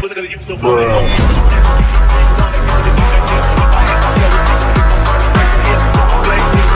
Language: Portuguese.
Bruh.